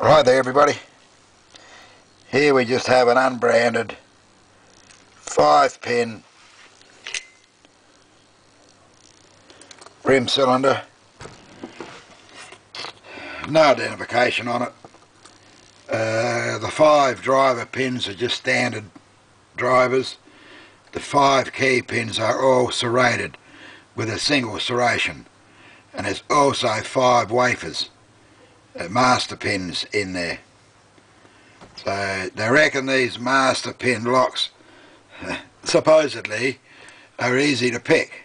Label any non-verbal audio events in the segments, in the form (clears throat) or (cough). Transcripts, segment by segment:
Right there everybody. Here we just have an unbranded 5 pin rim cylinder. No identification on it. Uh, the five driver pins are just standard drivers. The five key pins are all serrated with a single serration and there's also five wafers master pins in there. So they reckon these master pin locks supposedly are easy to pick.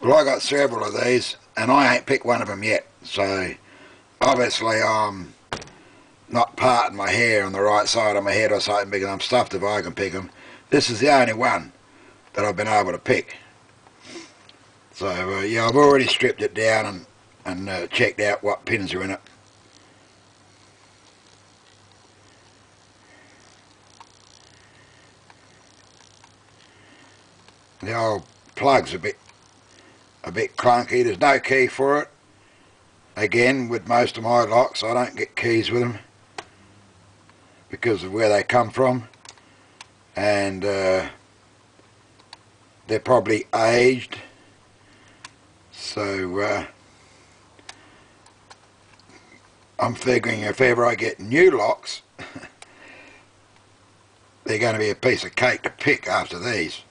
Well I got several of these and I ain't picked one of them yet. So obviously I'm not parting my hair on the right side of my head or something because I'm stuffed if I can pick them this is the only one that I've been able to pick. So uh, yeah, I've already stripped it down and, and uh, checked out what pins are in it. The old plug's a bit a bit clunky. There's no key for it. Again, with most of my locks, I don't get keys with them because of where they come from, and uh, they're probably aged so uh, I'm figuring if ever I get new locks, (laughs) they're going to be a piece of cake to pick after these.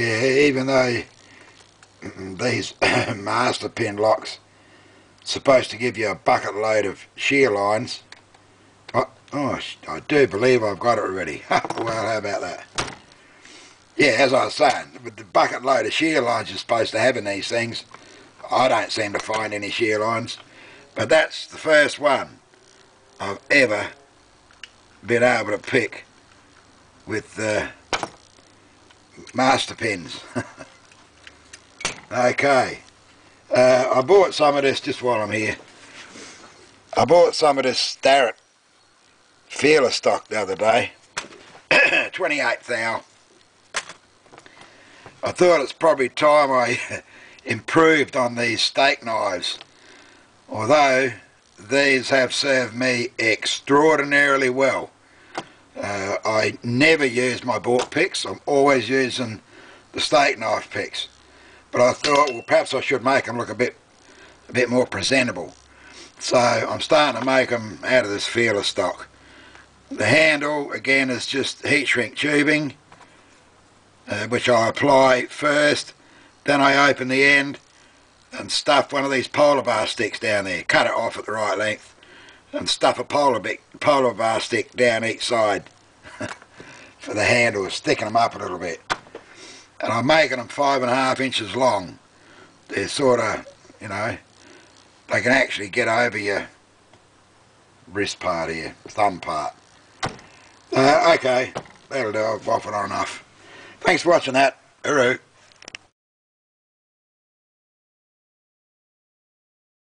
Yeah, even though these (clears throat) master pin locks supposed to give you a bucket load of shear lines Oh, I do believe I've got it already. (laughs) well, how about that? Yeah, as I was saying, with the bucket load of shear lines you're supposed to have in these things, I don't seem to find any shear lines. But that's the first one I've ever been able to pick with uh, master pins. (laughs) okay. Uh, I bought some of this just while I'm here. I bought some of this Starrett feeler stock the other day. (coughs) 28 thou. I thought it's probably time I (laughs) improved on these steak knives. Although these have served me extraordinarily well. Uh, I never use my bought picks. I'm always using the steak knife picks. But I thought, well, perhaps I should make them look a bit, a bit more presentable. So I'm starting to make them out of this feeler stock. The handle again is just heat shrink tubing uh, which I apply first then I open the end and stuff one of these polar bar sticks down there cut it off at the right length and stuff a polar, bit, polar bar stick down each side (laughs) for the handles sticking them up a little bit and I'm making them five and a half inches long they're sort of you know they can actually get over your wrist part here thumb part uh, okay, that'll do. I've waffled on enough. Thanks for watching that. Hooroo.